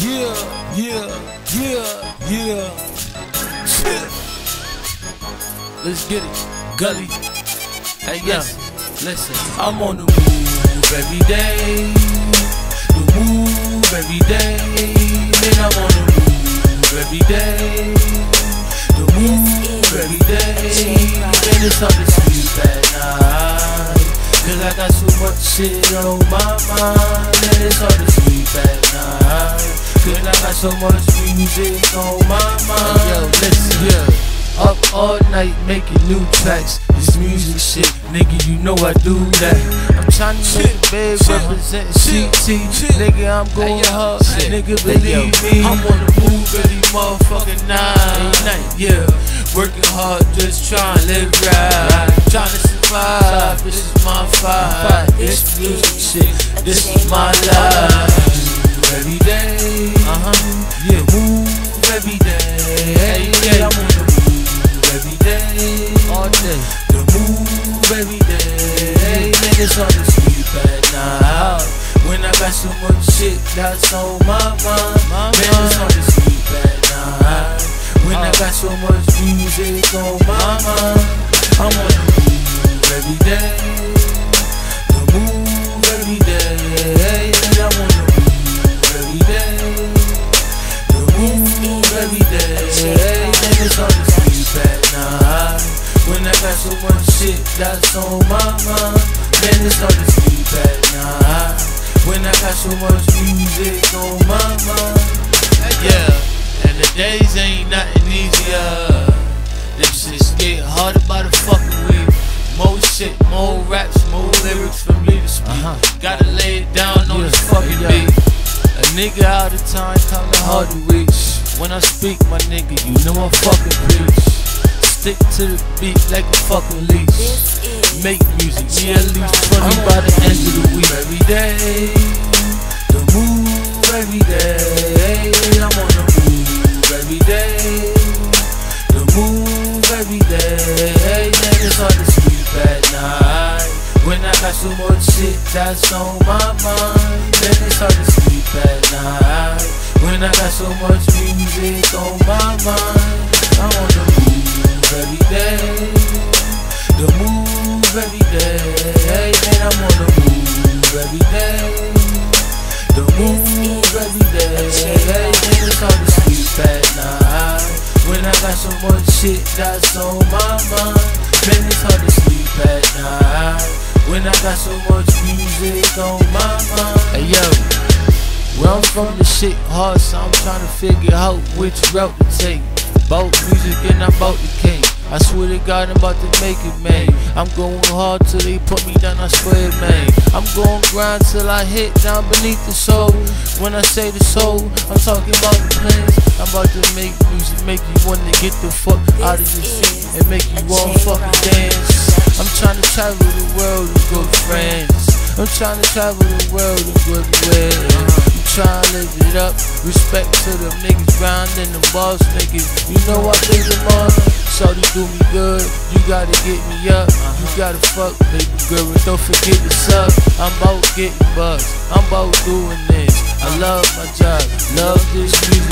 Yeah, yeah, yeah, yeah. Let's get it. Gully. Hey, yes. Listen, I'm on the move every day. The move every day. Man, I'm on the move every day. The move every day. Man, it's hard to sleep at night. Cause I got so much shit on my mind. Man, it's hard to sleep at night. Cause I got so much music on my mind. Yo, listen, yeah. Up all night making new tracks. This music shit, nigga, you know I do that. I'm trying to make a bed represent CT. Nigga, I'm going hard. Nigga, believe me. I'm on the move every motherfucking night. Yeah, working hard, just trying to live right. Trying to survive. This is my fight. This music shit. This is my life. I'm move every day. All day. The move every day. Sleep at night. When I got so much shit that's on my mind. Niggas on sleep at night. When I got so much music on my mind. I'm on the move every day. The move every day. That's on my mind. Man, it's hard to sleep at night. When I got so much music on my mind. Yeah, and the days ain't nothing easier. Them shits get harder by the fucking week. More shit, more raps, more lyrics for me to speak. Uh-huh. Gotta lay it down on this fucking beat. A nigga out of time, kinda hard to reach. When I speak, my nigga, you know I'm fucking preach. Stick to the beat like a fucking leash. Make music, me at least 20 by the end of the week. Every day, the move every day. I'm on the move every day. The move every day. Niggas hard to sleep at night. When I got so much shit that's on my mind. Then it's hard to sleep at night. When I got so much music on my mind. Got so much shit that's on my mind. Man, it's hard to sleep at night. When I got so much music on my mind. Hey yo, where I'm from, the shit hard, so I'm trying to figure out which route to take. Both music and I'm about the cake. I swear to God, I'm about to make it, man. I'm going hard till they put me down, I swear, man. I'm going grind till I hit down beneath the soul. When I say the soul, I'm talking about the plans. I'm about to make music, make you wanna get the fuck out of your seat and make you all fucking dance. I'm trying to travel the world with good friends. I'm trying to travel the world in good way. I'm trying to live it up. Respect to them niggas grinding the boss niggas. You know I think them on. Shorty do me good. You gotta get me up. You uh-huh. gotta fuck, baby girl. And don't forget to suck. I'm about getting buzzed. I'm about doing this. I love my job. Love this music.